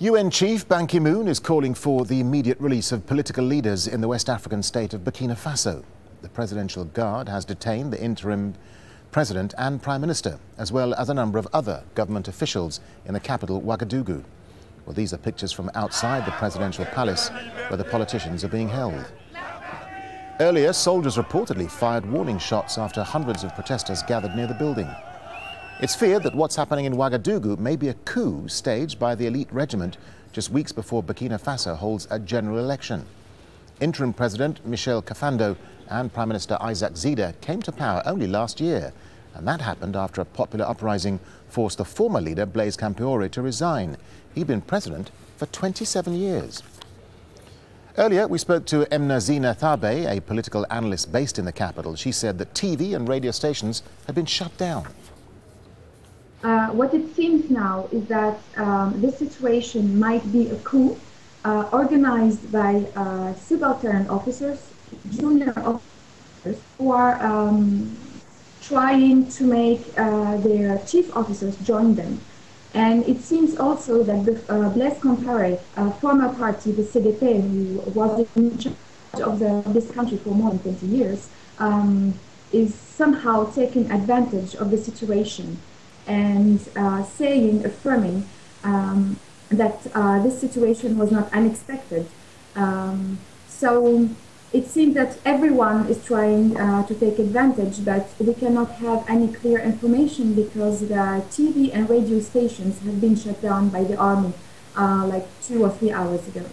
UN Chief Ban Ki-moon is calling for the immediate release of political leaders in the West African state of Burkina Faso. The Presidential Guard has detained the interim president and prime minister, as well as a number of other government officials in the capital, Ouagadougou. Well, these are pictures from outside the presidential palace where the politicians are being held. Earlier, soldiers reportedly fired warning shots after hundreds of protesters gathered near the building. It's feared that what's happening in Ouagadougou may be a coup staged by the elite regiment just weeks before Burkina Faso holds a general election. Interim President Michel Kafando and Prime Minister Isaac Zida came to power only last year, and that happened after a popular uprising forced the former leader Blaise Compaoré to resign. He'd been president for 27 years. Earlier, we spoke to Emna Zina Thabe, a political analyst based in the capital. She said that TV and radio stations had been shut down. Uh, what it seems now is that um, this situation might be a coup uh, organized by uh, subaltern officers, junior officers, who are um, trying to make uh, their chief officers join them. And it seems also that the uh, Blaise Compaoré, former party, the CDP, who was in charge of, the, this country for more than 20 years, um, is somehow taking advantage of the situation and uh, saying, affirming um, that uh, this situation was not unexpected. Um, so it seems that everyone is trying uh, to take advantage, but we cannot have any clear information because the TV and radio stations have been shut down by the army uh, like two or three hours ago.